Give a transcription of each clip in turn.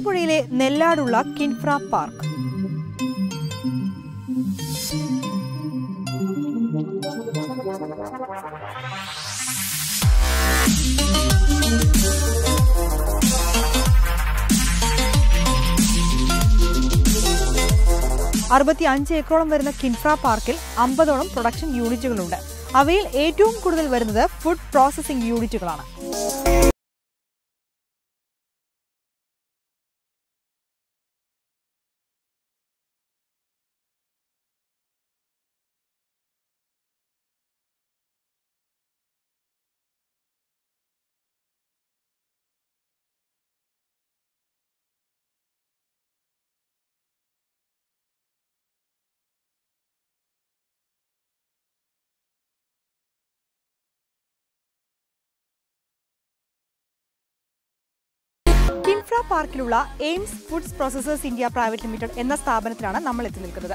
മൂവാറ്റുപുഴയിലെ നെല്ലാടുള്ള KINFRA park. അറുപത്തി അഞ്ച് ഏക്കറോളം വരുന്ന കിൻഫ്ര പാർക്കിൽ അമ്പതോളം പ്രൊഡക്ഷൻ യൂണിറ്റുകളുണ്ട്. അവയിൽ ഏറ്റവും കൂടുതൽ വരുന്നത് ഫുഡ് പ്രോസസിംഗ് യൂണിറ്റുകളാണ്. Kinfra പാർക്കിലുള്ള Aims Foods Processors India Private Limited എന്ന സ്ഥാപനത്തിലാണ് നമ്മൾ എത്തി നിൽക്കുന്നത്.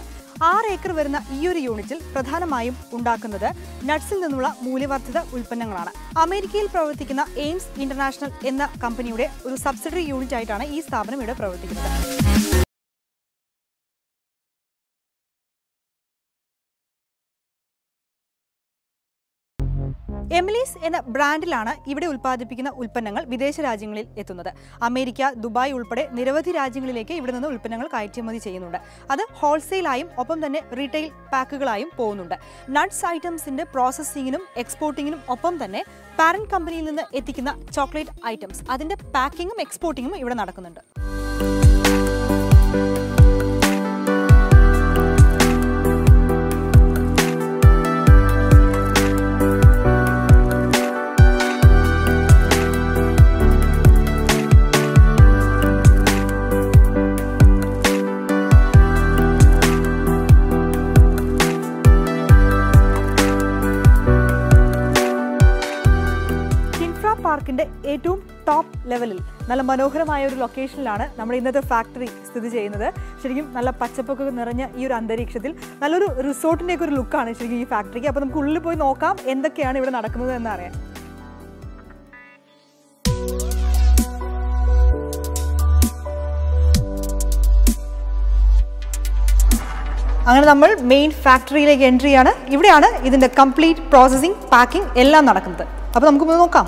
ആറ് ഏക്കർ വരുന്ന ഈ ഒരു യൂണിറ്റിൽ പ്രധാനമായും ഉണ്ടാക്കുന്നത് നട്ട്സിൽ നിന്നുള്ള മൂല്യവർദ്ധിത ഉൽപ്പന്നങ്ങളാണ്. അമേരിക്കയിൽ പ്രവർത്തിക്കുന്ന എയിംസ് ഇന്റർനാഷണൽ എന്ന കമ്പനിയുടെ ഒരു സബ്സിഡറി യൂണിറ്റ് ആയിട്ടാണ് ഈ സ്ഥാപനം ഇവിടെ പ്രവർത്തിക്കുന്നത്. എമിലീസ് എന്ന ബ്രാൻഡിലാണ് ഇവിടെ ഉൽപ്പാദിപ്പിക്കുന്ന ഉൽപ്പന്നങ്ങൾ വിദേശ രാജ്യങ്ങളിൽ എത്തുന്നത്. അമേരിക്ക ദുബായ് ഉൾപ്പെടെ നിരവധി രാജ്യങ്ങളിലേക്ക് ഇവിടെ നിന്ന് ഉൽപ്പന്നങ്ങൾ കയറ്റുമതി ചെയ്യുന്നുണ്ട്. അത് ഹോൾസെയിലായും ഒപ്പം തന്നെ റീറ്റെയിൽ പാക്കുകളായും പോകുന്നുണ്ട്. നട്ട്സ് ഐറ്റംസിന്റെ പ്രോസസ്സിങ്ങിനും എക്സ്പോർട്ടിങ്ങിനും ഒപ്പം തന്നെ പാരന്റ് കമ്പനിയിൽ നിന്ന് എത്തിക്കുന്ന ചോക്ലേറ്റ് ഐറ്റംസ്. അതിന്റെ പാക്കിങ്ങും എക്സ്പോർട്ടിങ്ങും ഇവിടെ നടക്കുന്നുണ്ട്. നല്ല മനോഹരമായ ഒരു ലൊക്കേഷനിലാണ് നമ്മുടെ ഇന്നത്തെ ഫാക്ടറി സ്ഥിതി ചെയ്യുന്നത്. ശരിക്കും നല്ല പച്ചപ്പൊക്കെ നിറഞ്ഞ ഈ ഒരു അന്തരീക്ഷത്തിൽ നല്ലൊരു റിസോർട്ടിന്റെയൊക്കെ ഒരു ലുക്കാണ് ശരിക്കും ഈ ഫാക്ടറിക്ക് അപ്പോൾ നമുക്ക് ഉള്ളിൽ പോയി നോക്കാം എന്തൊക്കെയാണ് ഇവിടെ നടക്കുന്നത് എന്ന് അറിയാൻ അങ്ങനെ നമ്മൾ മെയിൻ ഫാക്ടറിയിലേക്ക് എൻട്രി ആണ്. ഇവിടെയാണ് ഇതിന്റെ കംപ്ലീറ്റ് പ്രോസസ്സിംഗ് പാക്കിംഗ് എല്ലാം നടക്കുന്നത്. അപ്പോൾ നമുക്ക് നോക്കാം.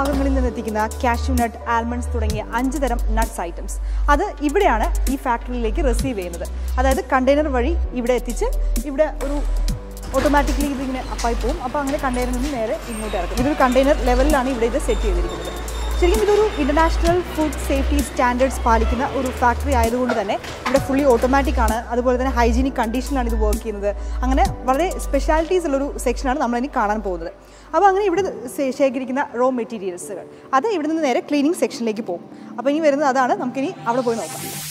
നാനാഭാഗങ്ങളിൽ നിന്ന് എത്തിക്കുന്ന കാഷ്യൂ നട്ട് ആൽമണ്ട്സ് തുടങ്ങിയ അഞ്ച് തരം നട്ട്സ് ഐറ്റംസ് അത് ഇവിടെയാണ് ഈ ഫാക്ടറിയിലേക്ക് റിസീവ് ചെയ്യുന്നത്. അതായത് കണ്ടെയ്നർ വഴി ഇവിടെ എത്തിച്ച് ഇവിടെ ഒരു ഓട്ടോമാറ്റിക്കലി ഇതിങ്ങനെ അപ്പായി പോകും അപ്പോൾ അങ്ങനെ കണ്ടെയ്നറിൽ നിന്ന് നേരെ ഇങ്ങോട്ട് ഇറക്കും. ഇതൊരു കണ്ടെയ്നർ ലെവലിലാണ് ഇവിടെ ഇത് സെറ്റ് ചെയ്തിരിക്കുന്നത്. ശരിക്കും ഇതൊരു ഇന്റർനാഷണൽ ഫുഡ് സേഫ്റ്റി സ്റ്റാൻഡേർഡ്സ് പാലിക്കുന്ന ഒരു ഫാക്ടറി ആയതുകൊണ്ട് തന്നെ ഇവിടെ ഫുള്ളി ഓട്ടോമാറ്റിക് ആണ്. അതുപോലെ തന്നെ ഹൈജീനിക് കണ്ടീഷനിലാണ് ഇത് വർക്ക് ചെയ്യുന്നത്. അങ്ങനെ വളരെ സ്പെഷ്യാലിറ്റീസ് ഉള്ളൊരു സെക്ഷനാണ് നമ്മളിനി കാണാൻ പോകുന്നത്. അപ്പോൾ അങ്ങനെ ഇവിടെ ശേഖരിക്കുന്ന റോ മെറ്റീരിയൽസുകൾ അത് ഇവിടെ നിന്ന് നേരെ ക്ലീനിങ് സെക്ഷനിലേക്ക് പോകും. അപ്പോൾ ഇനി വരുന്നത് അതാണ്. നമുക്കിനി അവിടെ പോയി നോക്കാം.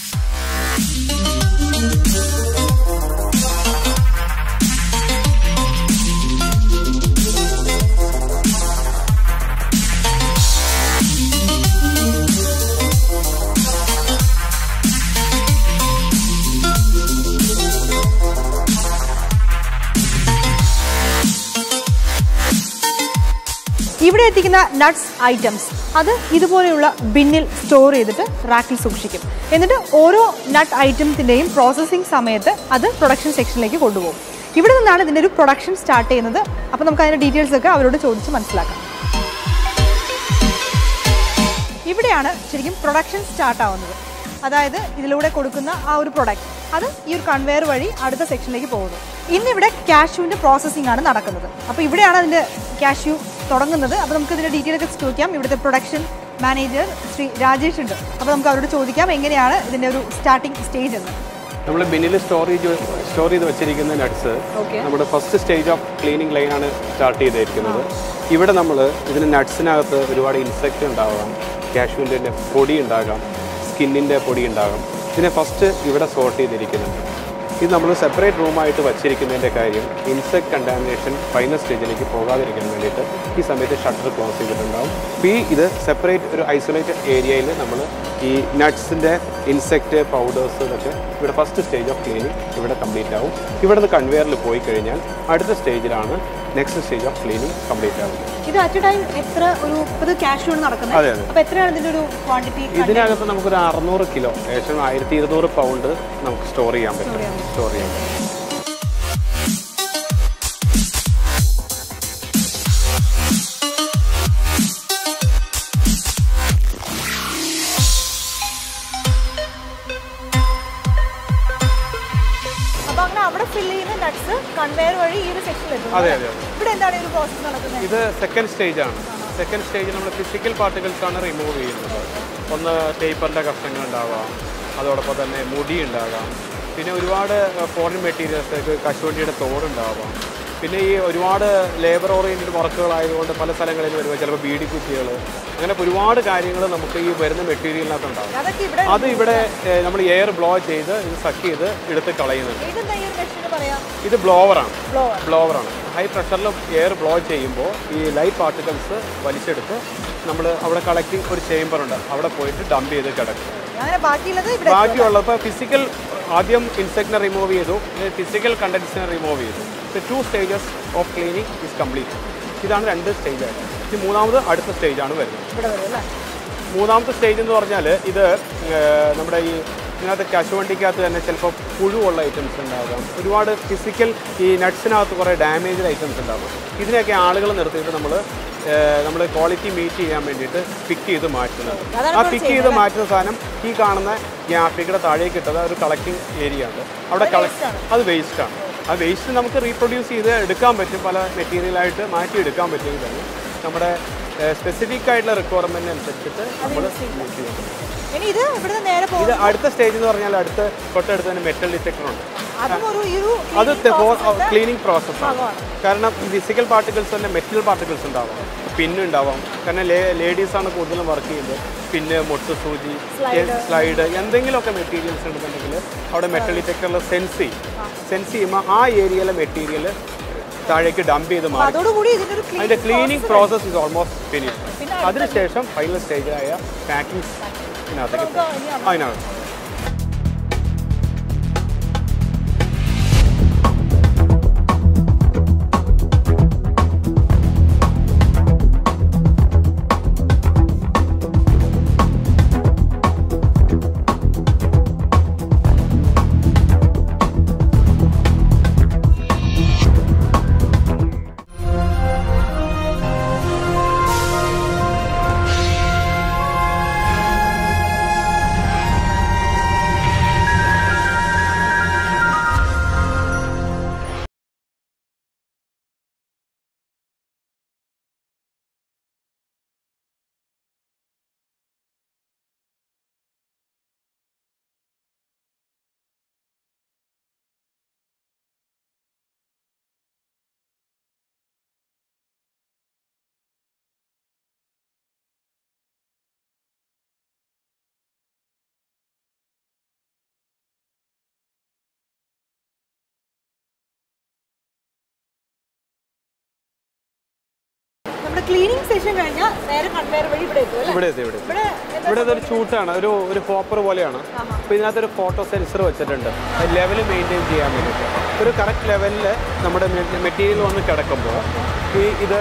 ഇവിടെ എത്തിക്കുന്ന നട്ട്സ് ഐറ്റംസ് അത് ഇതുപോലെയുള്ള ബിന്നിൽ സ്റ്റോർ ചെയ്തിട്ട് റാക്കിൽ സൂക്ഷിക്കും. എന്നിട്ട് ഓരോ നട്ട് ഐറ്റംസിന്റെയും പ്രോസസ്സിംഗ് സമയത്ത് അത് പ്രൊഡക്ഷൻ സെക്ഷനിലേക്ക് കൊണ്ടുപോകും. ഇവിടെ നിന്നാണ് ഇതിന്റെ ഒരു പ്രൊഡക്ഷൻ സ്റ്റാർട്ട് ചെയ്യുന്നത്. അപ്പോൾ നമുക്ക് അതിന്റെ ഡീറ്റെയിൽസ് ഒക്കെ അവരോട് ചോദിച്ച് മനസ്സിലാക്കാം. ഇവിടെയാണ് ശരിക്കും പ്രൊഡക്ഷൻ സ്റ്റാർട്ട് ആവുന്നത്. അതായത് ഇതിലൂടെ കൊടുക്കുന്ന ആ ഒരു പ്രൊഡക്റ്റ് അത് ഈ ഒരു കൺവെയർ വഴി അടുത്ത സെക്ഷനിലേക്ക് പോകുന്നു. ഇന്നിവിടെ കാഷ്യൂവിന്റെ പ്രോസസ്സിംഗ് ആണ് നടക്കുന്നത്. അപ്പോൾ ഇവിടെയാണ് അതിന്റെ കാഷ്യൂ തുടങ്ങുന്നത്. അപ്പോൾ നമുക്ക് ഇതിന്റെ ഡീറ്റെയിൽ ഒക്കെ ചോദിക്കാം ഇവിടുത്തെ പ്രൊഡക്ഷൻ മാനേജർ ശ്രീ രാജേഷ് ഉണ്ട്. അപ്പോൾ നമുക്ക് അവരോട് ചോദിക്കാം എങ്ങനെയാണ് ഇതിന്റെ ഒരു സ്റ്റാർട്ടിംഗ് സ്റ്റേജ് എന്ന്. നമ്മൾ ബിന്നിൽ സ്റ്റോറേജ് സ്റ്റോർ ചെയ്ത് വെച്ചിരിക്കുന്ന നട്ട്സ്. നമ്മുടെ first stage of cleaning line ആണ് സ്റ്റാർട്ട് ചെയ്തിരിക്കുന്നത് ഇവിടെ നമ്മൾ ഇതിന് നട്ട്സിനകത്ത് ഒരുപാട് ഇൻസെക്റ്റ് ഉണ്ടാകാം കാഷ്യൂവിന്റെ പൊടി ഉണ്ടാകാം. സ്കിന്നിന്റെ പൊടി ഉണ്ടാകും ഇതിനെ ഫസ്റ്റ് ഇവിടെ സോർട്ട് ചെയ്തിരിക്കുന്നുണ്ട്. ഇത് നമ്മൾ സെപ്പറേറ്റ് റൂമായിട്ട് വച്ചിരിക്കുന്നതിന്റെ കാര്യം ഇൻസെക്ട് കണ്ടാമിനേഷൻ ഫൈനൽ സ്റ്റേജിലേക്ക് പോകാതിരിക്കാൻ വേണ്ടിയിട്ട് ഈ സമയത്ത് ഷട്ടർ ക്ലോസ് ചെയ്തിട്ടുണ്ടാവും. ബി ഇത് സെപ്പറേറ്റ് ഒരു ഐസൊലേറ്റഡ് ഏരിയയിൽ നമ്മൾ ഈ നട്ട്സിന്റെ ഇൻസെക്റ്റ് പൗഡേഴ്സ് ഇതൊക്കെ ഇവിടെ ഫസ്റ്റ് സ്റ്റേജ് ഓഫ് ക്ലീനിങ് ഇവിടെ കംപ്ലീറ്റ് ആവും. ഇവിടെ നിന്ന് കൺവെയറിൽ പോയി കഴിഞ്ഞാൽ അടുത്ത സ്റ്റേജിലാണ് next stage of cleaning complete ആവുന്നത്. ഇത് അറ്റ് ടൈം എത്ര ഒരു ഇത് ക്യാഷ് നടക്കുന്നത്? അപ്പൊ എത്രയാണ് ഇതിന്റെ ഒരു ക്വാണ്ടിറ്റി ഇതിനകത്ത് നമുക്കൊരു അറുന്നൂറ് കിലോ ഏകദേശം ആയിരത്തി ഇരുന്നൂറ് പൗണ്ട് നമുക്ക് സ്റ്റോർ ചെയ്യാൻ പറ്റും. സ്റ്റോർ ചെയ്യാൻ പറ്റും. അതെ അതെ ഇവിടെ എന്താണ് ഒരു പ്രോസസ് നടക്കുന്നത്? ഇത് സെക്കൻഡ് സ്റ്റേജ് ആണ്. സെക്കൻഡ് സ്റ്റേജ് നമ്മൾ ഫിസിക്കൽ പാർട്ടിക്കിൾസ് ആണ് റിമൂവ് ചെയ്യുന്നത്. ഒന്ന് ടേപ്പറിന്റെ കഷ്ണങ്ങൾ ഉണ്ടാവാം. അതോടൊപ്പം തന്നെ മുടി ഉണ്ടാകാം. പിന്നെ ഒരുപാട് ഫോറിൻ മെറ്റീരിയൽസ് കശുവണ്ടിയുടെ തോടുണ്ടാവാം പിന്നെ ഈ ഒരുപാട് ലേബർ ഓറിയന്റഡ് വർക്കുകളായതുകൊണ്ട് പല സ്ഥലങ്ങളിൽ വരുമ്പോൾ ചിലപ്പോൾ ബീഡി കുറ്റികൾ അങ്ങനെ ഒരുപാട് കാര്യങ്ങൾ നമുക്ക് ഈ വരുന്ന മെറ്റീരിയലിനകത്ത് ഉണ്ടാകും അതൊക്കെ ഇവിടെ അത് ഇവിടെ നമ്മൾ എയർ ബ്ലോ ചെയ്ത് ഇത് സക്ക് ചെയ്ത് എടുത്ത് കളയുന്നുണ്ട്. ഇത് ബ്ലോവറാണ് ബ്ലോവറാണ് ഹൈ പ്രഷറിൽ എയർ ബ്ലോ ചെയ്യുമ്പോൾ ഈ ലൈറ്റ് പാർട്ടിക്കൽസ് വലിച്ചെടുത്ത് നമ്മൾ അവിടെ കളക്ടിങ് ഒരു ചേംബർ ഉണ്ട്. അവിടെ പോയിട്ട് ഡംപ് ചെയ്ത് കിടക്കും. ബാക്കിയുള്ളത് ബാക്കിയുള്ളപ്പോൾ ഫിസിക്കൽ ആദ്യം ഇൻസെക്റ്റിനെ റിമൂവ് ചെയ്തു. ഫിസിക്കൽ കണ്ടൻസിനെ റിമൂവ് ചെയ്തു. Two stages of cleaning is complete ഇതാണ് രണ്ട് സ്റ്റേജായിട്ട് ഇത് മൂന്നാമത് അടുത്ത സ്റ്റേജാണ് വരുന്നത്. മൂന്നാമത്തെ സ്റ്റേജ് എന്ന് പറഞ്ഞാൽ ഇത് നമ്മുടെ ഈ ഇതിനകത്ത് കശുവണ്ടിക്കകത്ത് തന്നെ ചിലപ്പോൾ പുഴുവുള്ള ഐറ്റംസ് ഉണ്ടാകാം. ഒരുപാട് ഫിസിക്കൽ ഈ നട്ട്സിനകത്ത് കുറേ ഡാമേജ്ഡ് ഐറ്റംസ് ഉണ്ടാകും. ഇതിനെയൊക്കെ ആളുകൾ നിർത്തിയിട്ട് നമ്മൾ നമ്മൾ ക്വാളിറ്റി മീറ്റ് ചെയ്യാൻ വേണ്ടിയിട്ട് പിക്ക് ചെയ്ത് മാറ്റുന്നത്. ആ പിക്ക് ചെയ്ത് മാറ്റുന്ന സാധനം ഈ കാണുന്ന ഗ്യാഫിക്കയുടെ താഴേക്ക് ഇട്ടത് ഒരു കളക്ടിങ് ഏരിയ ഉണ്ട് അവിടെ കളക്ട് അത് വേസ്റ്റാണ് ആ വേസ്റ്റ് നമുക്ക് റീപ്രൊഡ്യൂസ് ചെയ്ത് എടുക്കാൻ പറ്റും. പല മെറ്റീരിയലായിട്ട് മാറ്റി എടുക്കാൻ പറ്റുമെങ്കിൽ തന്നെ നമ്മുടെ സ്പെസിഫിക് ആയിട്ടുള്ള റിക്വയർമെന്റ് അനുസരിച്ചിട്ട് നമ്മൾ യൂസ് ചെയ്യും. ഇനി ഇത് ഇവിടുന്ന് നേരെ ഇത് അടുത്ത സ്റ്റേജ് എന്ന് പറഞ്ഞാൽ അടുത്ത് തൊട്ടടുത്ത് തന്നെ മെറ്റൽ ഡിറ്റക്ടർ ഉണ്ട്. അതും ക്ലീനിങ് പ്രോസസ്സാണ് കാരണം ഫിസിക്കൽ പാർട്ടിക്കിൾസ് തന്നെ മെറ്റൽ പാർട്ടിക്കിൾസ് ഉണ്ടാവാം. പിന്നും ഉണ്ടാവാം. കാരണം ലേഡീസ് ആണ് കൂടുതലും വർക്ക് ചെയ്യുന്നത്. പിന്നെ മുട്ട് സൂചി സ്ലൈഡ് എന്തെങ്കിലുമൊക്കെ മെറ്റീരിയൽസ് ഉണ്ടെന്നുണ്ടെങ്കിൽ അവിടെ മെറ്റൽ ഡിറ്റക്ടറിൽ സെൻസ് ചെയ്യും. സെൻസ് ചെയ്യുമ്പോൾ ആ ഏരിയയിലെ മെറ്റീരിയൽ താഴേക്ക് ഡംപ് ചെയ്ത് മാറി. അതിന്റെ cleaning process process is almost finish അതിനുശേഷം final സ്റ്റേജായ packing You know, oh, yeah. I know. നമ്മുടെ ക്ലീനിങ് സെഷൻ കഴിഞ്ഞാൽ നേരെ കൺവെയർ വഴി ഇവിടെ എത്തും ഇവിടെ എത്തി ഇവിടെ. ഇവിടെ ഒരു ചൂട്ടാണ് ഒരു ഒരു പോപ്പർ പോലെയാണ്. അപ്പോൾ ഇതിനകത്തൊരു ഫോട്ടോ സെൻസർ വെച്ചിട്ടുണ്ട്. ലെവൽ മെയിന്റെയിൻ ചെയ്യാൻ വേണ്ടിയിട്ട്. ഒരു കറക്റ്റ് ലെവലിൽ നമ്മുടെ മെറ്റീരിയൽ വന്ന് കിടക്കുമ്പോൾ ഈ ഇത്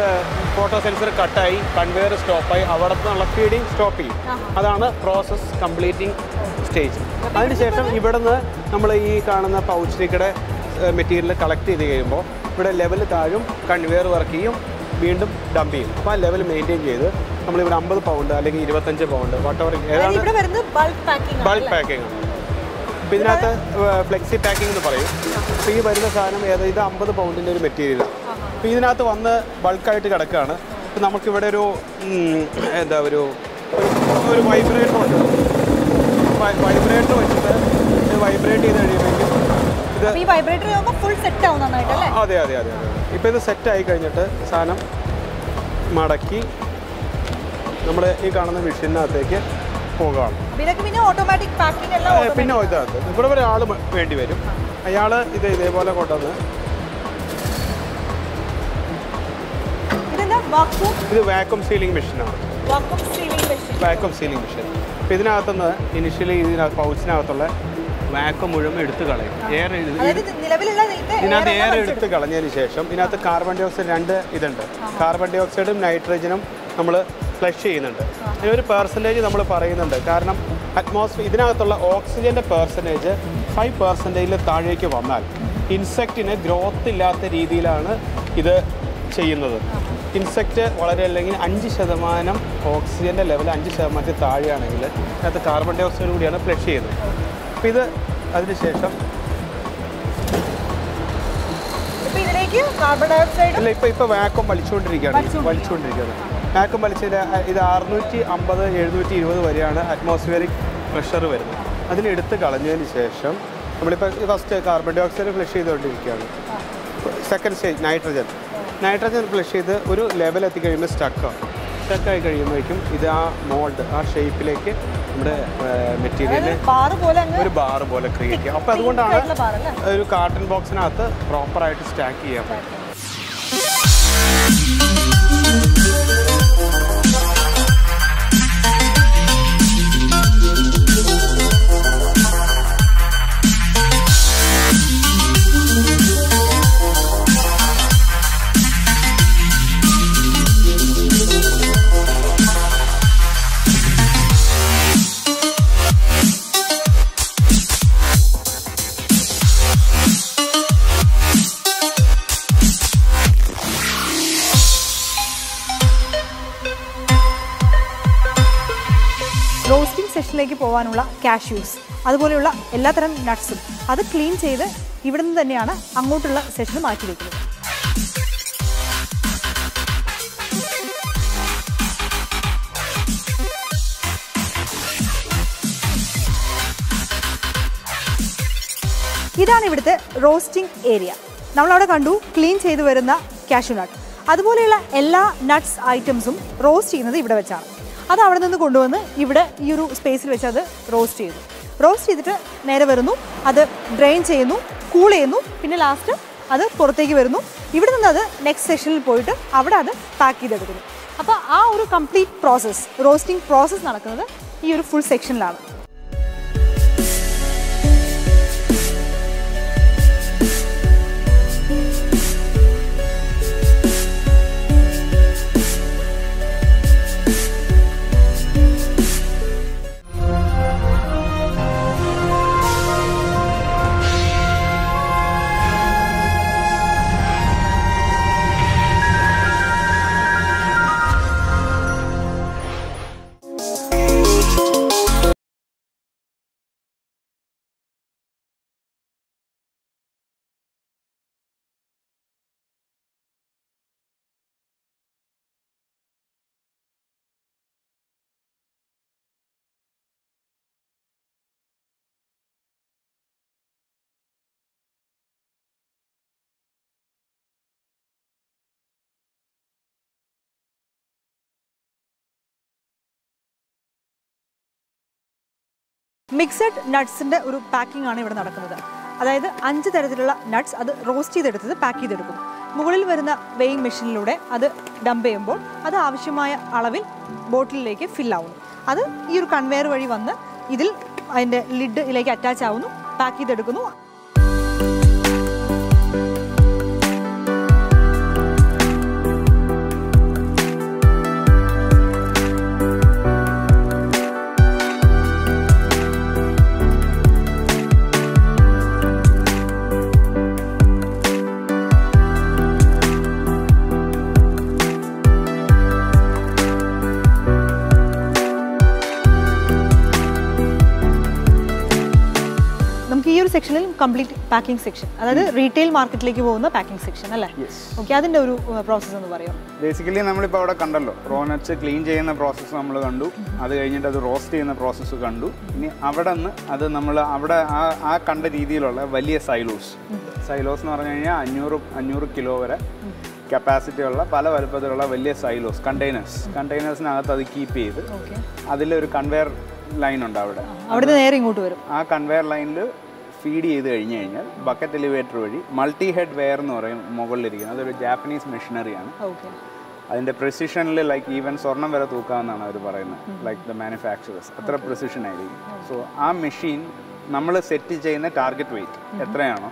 ഫോട്ടോ സെൻസർ കട്ടായി കൺവെയർ സ്റ്റോപ്പായി അവിടെ നിന്നുള്ള ഫീഡിങ് സ്റ്റോപ്പ് ചെയ്യും. അതാണ് പ്രോസസ് കംപ്ലീറ്റിംഗ് സ്റ്റേജ് അതിനുശേഷം ഇവിടുന്ന് നമ്മൾ ഈ കാണുന്ന പൗച്ചിലിക്കടെ മെറ്റീരിയൽ കളക്ട് ചെയ്ത് കഴിയുമ്പോൾ ഇവിടെ ലെവൽ താഴും കൺവെയർ വർക്ക് ചെയ്യും. വീണ്ടും ഡംപ് ചെയ്യും. അപ്പോൾ ആ ലെവൽ മെയിന്റെയിൻ ചെയ്ത് നമ്മളിവിടെ അമ്പത് പൗണ്ട് അല്ലെങ്കിൽ ഇരുപത്തഞ്ച് പൗണ്ട് വട്ടവർ ഏതാണ് ബൾക്ക് പാക്കിംഗ് ആണ് അപ്പം ഇതിനകത്ത് ഫ്ലെക്സി പാക്കിംഗ് എന്ന് പറയും. അപ്പോൾ ഈ വരുന്ന സാധനം ഏത് ഇത് അമ്പത് പൗണ്ടിന്റെ ഒരു മെറ്റീരിയലാണ് അപ്പോൾ ഇതിനകത്ത് വന്ന് ബൾക്കായിട്ട് കിടക്കുകയാണ് അപ്പം നമുക്കിവിടെ ഒരു എന്താ ഒരു ഒരു- വൈബ്രേറ്റർ ഉണ്ട്. വൈബ്രേറ്റർ വെച്ചിട്ട് ഇത് വൈബ്രേറ്റ് ചെയ്ത് കഴിയുമ്പോഴേക്കും ഇത് അതെ അതെ അതെ അതെ. ഇപ്പോൾ ഇത് സെറ്റ് ആയി കഴിഞ്ഞിട്ട് സാധനം മടക്കി നമ്മൾ ഈ കാണുന്ന മെഷീനകത്തേക്ക് പോകുകയാണ് അപ്പൊ പിന്നെ ഇതിനകത്ത് ഇവിടെ ഒരാൾ വേണ്ടി വരും. അയാൾ ഇത് ഇതേപോലെ കൊണ്ടുവന്ന് ഇത് വാക്വം സീലിംഗ് മെഷീനാണ് വാക്വം സീലിംഗ് മെഷീൻ അപ്പോൾ ഇതിനകത്തുനിന്ന് ഇനിഷ്യലി ഇതിനകത്ത് പൗച്ചിനകത്തുള്ള വാക്വം മുഴുവൻ എടുത്തു കളയും. എയർ ഇതിനകത്ത് എയർ എടുത്ത് കളഞ്ഞതിന് ശേഷം ഇതിനകത്ത് കാർബൺ ഡൈ ഓക്സൈഡ് രണ്ട് ഇതുണ്ട്. കാർബൺ ഡൈ ഓക്സൈഡും നൈട്രജനും നമ്മൾ ഫ്ലഷ് ചെയ്യുന്നുണ്ട്. അതിനൊരു പെർസെന്റേജ് നമ്മൾ പറയുന്നുണ്ട്. കാരണം അറ്റ്മോസ്ഫിയർ ഇതിനകത്തുള്ള ഓക്സിജന്റെ പെർസെന്റേജ് ഫൈവ് പെർസെന്റേജിൽ താഴേക്ക് വന്നാൽ ഇൻസെക്റ്റിന് ഗ്രോത്ത് ഇല്ലാത്ത രീതിയിലാണ് ഇത് ചെയ്യുന്നത്. ഇൻസെക്റ്റ് വളരെ അല്ലെങ്കിൽ അഞ്ച് ശതമാനം ഓക്സിജന്റെ ലെവൽ അഞ്ച് ശതമാനത്തിൽ താഴെയാണെങ്കിൽ അതിനകത്ത് കാർബൺ ഡൈ ഓക്സൈഡ് കൂടിയാണ് ഫ്ലഷ് ചെയ്യുന്നത്. അപ്പോൾ ഇത് അതിനുശേഷം. ഇപ്പൊ ഇതിലേക്ക് കാർബൺ അല്ല ഇപ്പൊ ഇപ്പൊ വാക്വം വലിച്ചുകൊണ്ടിരിക്കുകയാണ്. വലിച്ചുകൊണ്ടിരിക്കുന്നത് വാക്വം വലിച്ച ഇത് അറുന്നൂറ്റി അമ്പത് എഴുന്നൂറ്റി ഇരുപത് വരെയാണ് അറ്റ്മോസ്ഫിയറിക് പ്രഷർ വരുന്നത്. അതിനെടുത്ത് കളഞ്ഞതിന് ശേഷം നമ്മളിപ്പോൾ first carbon dioxide flush ചെയ്തുകൊണ്ടിരിക്കുകയാണ്. Second stage nitrogen nitrogen flush ചെയ്ത് ഒരു ലെവൽ എത്തിക്കഴിയുമ്പോൾ സ്റ്റക്കാണ് സ്റ്റക്കായി കഴിയുമ്പോഴേക്കും ഇത് ആ മോൾഡ് ആ ഷേപ്പിലേക്ക് നമ്മുടെ മെറ്റീരിയൽ ഒരു ബാർ പോലെ ക്രിയേറ്റ് ചെയ്യാം അപ്പോൾ അതുകൊണ്ടാണ്? ഒരു കാർട്ടൺ ബോക്സിനകത്ത് പ്രോപ്പറായിട്ട് സ്റ്റാക്ക് ചെയ്യാൻ പറ്റും പോകാനുള്ള കാഷ്യൂസ് അതുപോലെയുള്ള എല്ലാത്തരം നട്ട്സും അത് ക്ലീൻ ചെയ്ത് ഇവിടെ നിന്ന് തന്നെയാണ് അങ്ങോട്ടുള്ള സെഷൻ മാറ്റി വയ്ക്കുന്നത് ഇതാണ് ഇവിടുത്തെ റോസ്റ്റിംഗ് ഏരിയ നമ്മളവിടെ കണ്ടു ക്ലീൻ ചെയ്തു വരുന്ന കാഷ്യൂ നട്ട് അതുപോലെയുള്ള എല്ലാ നട്ട്സ് ഐറ്റംസും റോസ്റ്റ് ചെയ്യുന്നത് ഇവിടെ വെച്ചാണ്. അത് അവിടെ നിന്ന് കൊണ്ടുവന്ന് ഇവിടെ ഈ ഒരു സ്പേസിൽ വെച്ച് അത് റോസ്റ്റ് ചെയ്തു. റോസ്റ്റ് ചെയ്തിട്ട് നേരെ വരുന്നു അത് ഡ്രെയിൻ ചെയ്യുന്നു കൂൾ ചെയ്യുന്നു പിന്നെ ലാസ്റ്റ് അത് പുറത്തേക്ക് വരുന്നു. ഇവിടെ നിന്ന് അത് നെക്സ്റ്റ് സെഷനിൽ പോയിട്ട് അവിടെ അത് പാക്ക് ചെയ്തെടുക്കുന്നു. അപ്പോൾ ആ ഒരു കംപ്ലീറ്റ് പ്രോസസ്സ് റോസ്റ്റിംഗ് പ്രോസസ്സ് നടക്കുന്നത് ഈ ഒരു ഫുൾ സെക്ഷനിലാണ് മിക്സഡ് നട്ട്സിന്റെ ഒരു പാക്കിംഗ് ആണ് ഇവിടെ നടക്കുന്നത്. അതായത് അഞ്ച് തരത്തിലുള്ള നട്ട്സ് അത് റോസ്റ്റ് ചെയ്തെടുത്തത് പാക്ക് ചെയ്തെടുക്കുന്നു. മുകളിൽ വരുന്ന വെയിങ് മെഷീനിലൂടെ അത് ഡംപ് ചെയ്യുമ്പോൾ അത് ആവശ്യമായ അളവിൽ ബോട്ടിലിലേക്ക് ഫില്ലാവുന്നു അത് ഈ ഒരു കൺവെയർ വഴി വന്ന് ഇതിൽ അതിന്റെ ലിഡിലേക്ക് അറ്റാച്ച് ആവുന്നു പാക്ക് ചെയ്തെടുക്കുന്നു. സെക്ഷനിൽ കംപ്ലീറ്റ് പാക്കിംഗ് സെക്ഷൻ അതായത് റീറ്റെയിൽ മാർക്കറ്റിലേക്ക് പോകുന്ന പാക്കിംഗ് സെക്ഷൻ അല്ലേ? ഓക്കെ അതിന്റെ ഒരു പ്രോസസ്സ് എന്ന് പറയുമോ ബേസിക്കലി നമ്മളിപ്പോൾ അവിടെ കണ്ടല്ലോ റോ നട്ട്സ് ക്ലീൻ ചെയ്യുന്ന പ്രോസസ്സ് നമ്മൾ കണ്ടു. അത് കഴിഞ്ഞിട്ട് അത് റോസ്റ്റ് ചെയ്യുന്ന പ്രോസസ്സ് കണ്ടു. ഇനി അവിടെ നിന്ന് അത് നമ്മൾ അവിടെ ആ ആ കണ്ട രീതിയിലുള്ള വലിയ സൈലോസ് സൈലോസ് എന്ന് പറഞ്ഞു കഴിഞ്ഞാൽ അഞ്ഞൂറ് അഞ്ഞൂറ് കിലോ വരെ കപ്പാസിറ്റി ഉള്ള പല വലുപ്പത്തിലുള്ള വലിയ സൈലോസ് കണ്ടെയ്നേഴ്സ് കണ്ടെയ്നേഴ്സിനകത്ത് അത് കീപ്പ് ചെയ്ത് അതിലൊരു കൺവെയർ ലൈൻ ഉണ്ട് അവിടെ. അവിടെ നേരെ ഇങ്ങോട്ട് വരും. ആ കൺവെയർ ലൈനിൽ ഫീഡ് ചെയ്ത് കഴിഞ്ഞ് കഴിഞ്ഞാൽ ബക്കറ്റ് എലിവേറ്റർ വഴി മൾട്ടി ഹെഡ് വെയർ എന്ന് പറയും മുകളിലിരിക്കുന്നത് അതൊരു ജാപ്പനീസ് മെഷീനറിയാണ് അതിന്റെ പ്രിസിഷനിൽ ലൈക്ക് ഈവൻ സ്വർണം വരെ തൂക്കാമെന്നാണ് അവർ പറയുന്നത് ലൈക്ക് ദ മാനുഫാക്ചറേഴ്സ് അത്ര പ്രിസിഷൻ ആയിരിക്കും. സോ ആ മെഷീൻ നമ്മൾ സെറ്റ് ചെയ്യുന്ന ടാർഗറ്റ് വെയിറ്റ് എത്രയാണോ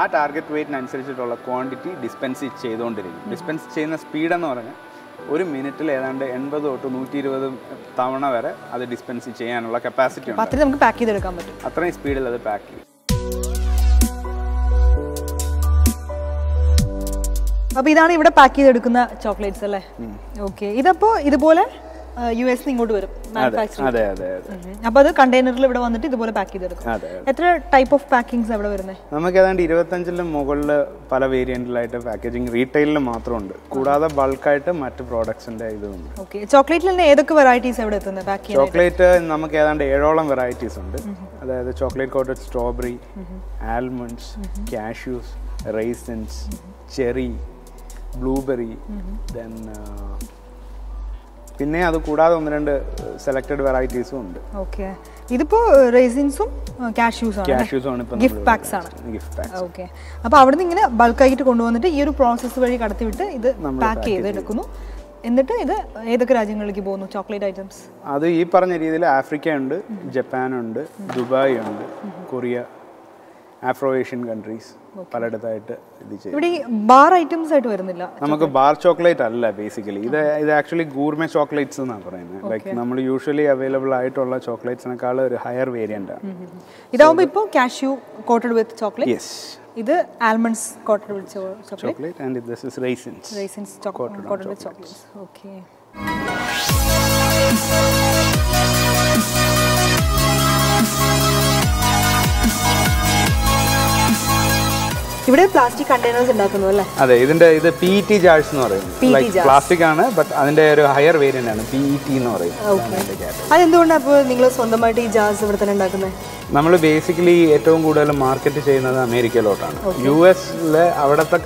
ആ ടാർഗറ്റ് വെയിറ്റിനനുസരിച്ചിട്ടുള്ള ക്വാണ്ടിറ്റി ഡിസ്പെൻസ് ചെയ്തുകൊണ്ടിരിക്കും ഡിസ്പെൻസ് ചെയ്യുന്ന സ്പീഡ് എന്ന് പറഞ്ഞാൽ ഒരു മിനിറ്റിൽ ഏതാണ്ട് എൺപത് തൊട്ട് നൂറ്റി ഇരുപത് തവണ വരെ അത് ഡിസ്പെൻസ് ചെയ്യാനുള്ള കപ്പാസിറ്റി ഉണ്ട് അത്രയും നമുക്ക് പാക്ക് ചെയ്തെടുക്കാൻ പറ്റും. അത്രയും സ്പീഡിൽ അത് പാക്ക് ചെയ്യും. അപ്പോൾ ഇതാണ് ഇവിടെ പാക്ക് ചെയ്തെടുക്കുന്ന ചോക്ലേറ്റ്സ് അല്ലേ? ഓക്കെ ഇതപ്പോ ഇതുപോലെ യു എസ് ഇങ്ങോട്ട് വരും. അപ്പൊ അതെ കണ്ടെയ്നറിൽ ഇവിടെ വന്നിട്ട് ഇതുപോലെ പാക്ക് ചെയ്തെടുക്കും. എടുക്കും എത്ര ടൈപ്പ് ഓഫ് അവിടെ വരുന്നത് നമുക്ക് ഏതാണ്ട് ഇരുപത്തഞ്ചിലും മുകളിൽ പല വേരിയന്റിലായിട്ട് പാക്കേജിംഗ് റീറ്റെയിലിൽ മാത്രമുണ്ട്. കൂടാതെ ബൾക്കായിട്ട് മറ്റു പ്രോഡക്ട്സിന്റെ ഇതുണ്ട് ഓക്കെ ചോക്ലേറ്റിൽ തന്നെ ഏതൊക്കെ വെറൈറ്റീസ് എവിടെ എത്തുന്നത് പാക്ക് ചോക്ലേറ്റ് നമുക്ക് ഏതാണ്ട് ഏഴോളം വെറൈറ്റീസ് ഉണ്ട്. അതായത് chocolate coated strawberry almonds cashews raisins cherry blueberry then പിന്നെ അത് കൂടാതെ ഒന്ന് രണ്ട് സെലക്ടഡ് വെറൈറ്റീസും ഉണ്ട്. ഓക്കെ ഇതിപ്പോ റേസിൻസും കാഷ്യൂസും ആണ് കാഷ്യൂസും ആണ് ഇപ്പോ ഗിഫ്റ്റ് പാക്സ് ആണ്. ഗിഫ്റ്റ് പാക്സ് ഓക്കെ അപ്പോൾ അവിടുന്ന് ഇങ്ങനെ ബൾക്കായിട്ട് കൊണ്ടുവന്നിട്ട് ഈ ഒരു പ്രോസസ്സ് വഴി കടത്തിവിട്ട് ഇത് പാക്ക് ചെയ്ത് എടുക്കുന്നു. എന്നിട്ട് ഇത് ഏതൊക്കെ രാജ്യങ്ങളിലേക്ക് പോകുന്നു? ചോക്ലേറ്റ് ഐറ്റംസ് അത് ഈ പറഞ്ഞ രീതിയിൽ ആഫ്രിക്ക ഉണ്ട് ജപ്പാൻ ഉണ്ട് ദുബായ് ഉണ്ട് കൊറിയ ആഫ്രോ ഏഷ്യൻ കൺട്രീസ് പലയിടത്തായിട്ട് ഇത് ചെയ്യും ഇവിടെ ഈ ബാർ ഐറ്റംസ് ആയിട്ട് വരുന്നില്ല. നമുക്ക് ബാർ ചോക്ലേറ്റ് അല്ല ബേസിക്കലി ഇത് ഇത് ആക്ച്വലി ഗൂർമെ ചോക്ലേറ്റ്സ് എന്നാണ് പറയുന്നത്. ലൈക്ക് നമ്മൾ യൂഷ്വലി അവൈലബിൾ ആയിട്ടുള്ള ചോക്ലേറ്റ്സിനേക്കാൾ ഒരു ഹയർ വേരിയന്റ് ആണ്. ഇതാവുമ്പോൾ ഇപ്പോൾ cashew coated with chocolate yes ഇത് almonds coated with chocolate chocolate and this is raisins raisins coated with chocolates okay ഇവിടെ പ്ലാസ്റ്റിക് കണ്ടെയ്നേഴ്സ് ഉണ്ടാക്കുന്നു അല്ലേ? അതെ ഇതിന്റെ ഇത് പി ടി ജാഴ്സ് എന്ന് പറയും. പ്ലാസ്റ്റിക് ആണ് ബട്ട് അതിന്റെ ഒരു ഹയർ വേരിയന്റ് ആണ് പി ടി എന്ന് പറയും. അതെന്തുകൊണ്ടാണ് അപ്പോൾ നിങ്ങൾ സ്വന്തമായിട്ട് ഈ ജാഴ്സ് ഇവിടെ തന്നെ ഉണ്ടാക്കുന്നത് നമ്മൾ ബേസിക്കലി ഏറ്റവും കൂടുതൽ മാർക്കറ്റ് ചെയ്യുന്നത് അമേരിക്കയിലോട്ടാണ്. യു എസിലെ അവിടുത്തെ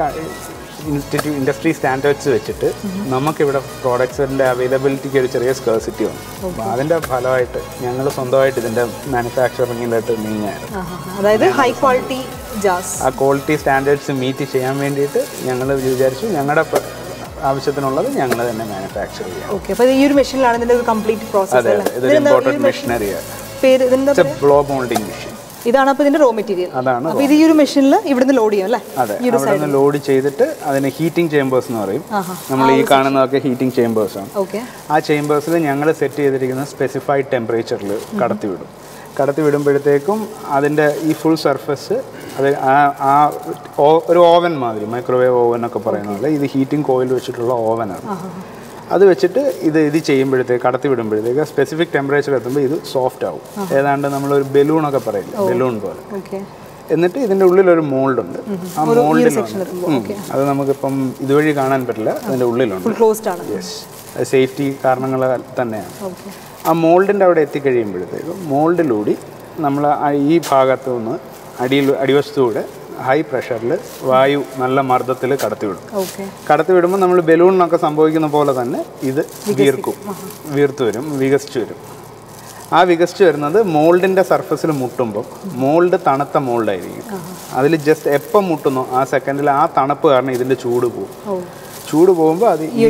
ഇൻസ്റ്റിറ്റ്യൂ ഇൻഡസ്ട്രി സ്റ്റാൻഡേർഡ്സ് വെച്ചിട്ട് നമുക്കിവിടെ പ്രോഡക്ട്സിന്റെ അവൈലബിലിറ്റിക്ക് ഒരു ചെറിയ സ്കേഴ്സിറ്റി ഉണ്ട് അപ്പോൾ അതിന്റെ ഫലമായിട്ട് ഞങ്ങൾ സ്വന്തമായിട്ട് ഇതിന്റെ മാനുഫാക്ചറിങ്ങിലോട്ട് നീങ്ങായിരുന്നു അതായത് ഹൈ ക്വാളിറ്റി ജാസ് ആ ക്വാളിറ്റി സ്റ്റാൻഡേർഡ്സ് മീറ്റ് ചെയ്യാൻ വേണ്ടിയിട്ട് ഞങ്ങൾ വിചാരിച്ചു ഞങ്ങളുടെ ആവശ്യത്തിനുള്ളത് ഞങ്ങൾ തന്നെ മാനുഫാക്ചർ ചെയ്യാം. ഓക്കെ അപ്പോൾ ഈ ഒരു മെഷീനിലാണ് ഇതിന്റെ ഒരു കംപ്ലീറ്റ് പ്രോസസ് അതെ ഇതൊരു ഇമ്പോർട്ടന്റ് മെഷീനറിയാണ് പേര് ബ്ലോ മോൾഡിംഗ് മെഷീൻ ഇതാണ് അപ്പോൾ ഇതിന്റെ റോ മെറ്റീരിയൽ അതാണ് അപ്പോൾ ഇത് ഈ ഒരു മെഷീനിൽ ഇവിടുന്ന് ലോഡ് ചെയ്യും അല്ലേ? അതെ. അവിടെ നിന്ന് ലോഡ് ചെയ്തിട്ട് അതിന് ഹീറ്റിംഗ് ചേമ്പേഴ്സ് എന്ന് പറയും. നമ്മൾ ഈ കാണുന്നതൊക്കെ ഹീറ്റിംഗ് ചേമ്പേഴ്സ് ആണ്. ഓക്കെ ആ ചേമ്പേഴ്സിൽ ഞങ്ങൾ സെറ്റ് ചെയ്തിരിക്കുന്ന സ്പെസിഫൈഡ് ടെമ്പറേച്ചറിൽ കടത്തിവിടും കടത്തി വിടുമ്പോഴത്തേക്കും അതിന്റെ ഈ ഫുൾ സർഫസ് അത് ആ ഒരു ഓവൻ മാതിരി മൈക്രോവേവ് ഓവൻ ഒക്കെ പറയുന്നത് ഇത് ഹീറ്റിംഗ് കോയിൽ വെച്ചിട്ടുള്ള ഓവനാണ് അത് വെച്ചിട്ട് ഇത് ഇത് ചെയ്യുമ്പോഴത്തേക്ക് കടത്തി വിടുമ്പോഴത്തേക്ക് സ്പെസിഫിക് ടെമ്പറേച്ചർ എത്തുമ്പോൾ ഇത് സോഫ്റ്റ് ആവും. ഏതാണ്ട് നമ്മളൊരു ബലൂൺ ഒക്കെ പറയില്ല? ബലൂൺ പോലെ. എന്നിട്ട് ഇതിന്റെ ഉള്ളിൽ ഒരു മോൾഡ് ഉണ്ട് ആ മോൾഡിൽ അത് നമുക്കിപ്പം ഇതുവഴി കാണാൻ പറ്റില്ല. അതിന്റെ ഉള്ളിലുണ്ട്. യെസ് സേഫ്റ്റി കാരണങ്ങൾ തന്നെയാണ്. ആ മോൾഡിന്റെ അവിടെ എത്തിക്കഴിയുമ്പോഴത്തേക്കും മോൾഡിലൂടി നമ്മൾ ഈ ഭാഗത്തു നിന്ന് അടിയിൽ അടിവശത്തൂടെ ഹൈ പ്രഷറിൽ വായു നല്ല മർദ്ദത്തിൽ കടത്തിവിടും കടത്തിവിടുമ്പോൾ നമ്മൾ ബലൂണിനൊക്കെ സംഭവിക്കുന്ന പോലെ തന്നെ ഇത് വീർക്കും. വീർത്തു വരും വികസിച്ചു വരും. ആ വികസിച്ചു വരുന്നത് മോൾഡിന്റെ സർഫസിൽ മുട്ടുമ്പോൾ മോൾഡ് തണുത്ത മോൾഡായിരിക്കും. അതിൽ ജസ്റ്റ് എപ്പം മുട്ടുന്നോ ആ സെക്കൻഡിൽ ആ തണുപ്പ് കാരണം ഇതിന്റെ ചൂട് പോകും. ചൂട് പോകുമ്പോൾ അത് ഈ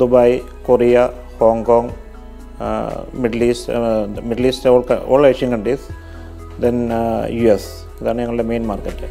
Dubai Korea Hong Kong Middle East Middle East all all Asian countries then U S. ഇതാണ് ഞങ്ങളുടെ മെയിൻ മാർക്കറ്റ്.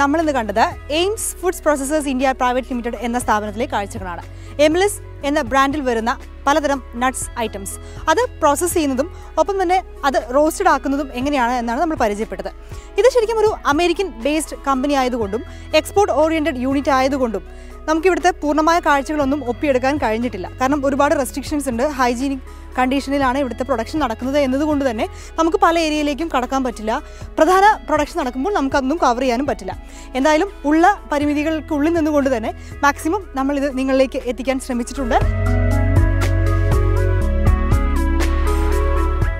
നമ്മളിന്ന് കണ്ടത് Aims Foods Processors India Private Limited എന്ന സ്ഥാപനത്തിലെ കാഴ്ചകളാണ്. എംലിസ് എന്ന ബ്രാൻഡിൽ വരുന്ന പലതരം നട്ട്സ് ഐറ്റംസ്. അത് പ്രോസസ്സ് ചെയ്യുന്നതും ഒപ്പം തന്നെ അത് റോസ്റ്റഡ് ആക്കുന്നതും എങ്ങനെയാണ് എന്നാണ് നമ്മൾ പരിചയപ്പെട്ടത്. ഇത് ശരിക്കും ഒരു അമേരിക്കൻ ബേസ്ഡ് കമ്പനി ആയതുകൊണ്ടും എക്സ്പോർട്ട് ഓറിയന്റഡ് യൂണിറ്റ് ആയതുകൊണ്ടും നമുക്കിവിടുത്തെ പൂർണമായ കാഴ്ചകളൊന്നും ഒപ്പിയെടുക്കാൻ കഴിഞ്ഞിട്ടില്ല. കാരണം ഒരുപാട് റെസ്ട്രിക്ഷൻസ് ഉണ്ട് ഹൈജീനിക് കണ്ടീഷനിലാണ് ഇവിടുത്തെ പ്രൊഡക്ഷൻ നടക്കുന്നത് എന്നതുകൊണ്ട് തന്നെ നമുക്ക് പല ഏരിയയിലേക്കും കടക്കാൻ പറ്റില്ല. പ്രധാന പ്രൊഡക്ഷൻ നടക്കുമ്പോൾ നമുക്കതൊന്നും കവർ ചെയ്യാനും പറ്റില്ല. എന്തായാലും ഉള്ള പരിമിതികൾക്കുള്ളിൽ നിന്നുകൊണ്ട് തന്നെ മാക്സിമം നമ്മളിത് നിങ്ങളിലേക്ക് എത്തിക്കാൻ ശ്രമിച്ചിട്ടുണ്ട്.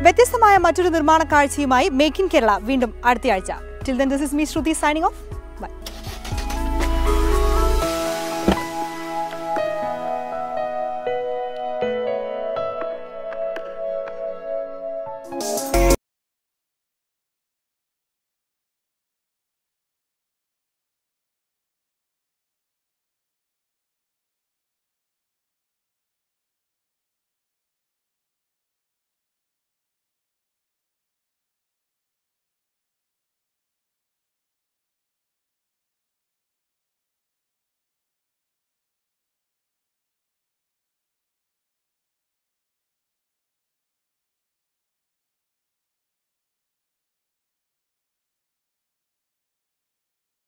വ്യത്യസ്തമായ മറ്റൊരു നിർമ്മാണ കാഴ്ചയുമായി മേക്ക് ഇൻ കേരള വീണ്ടും അടുത്തയാഴ്ച. Till then this is me Shruti signing off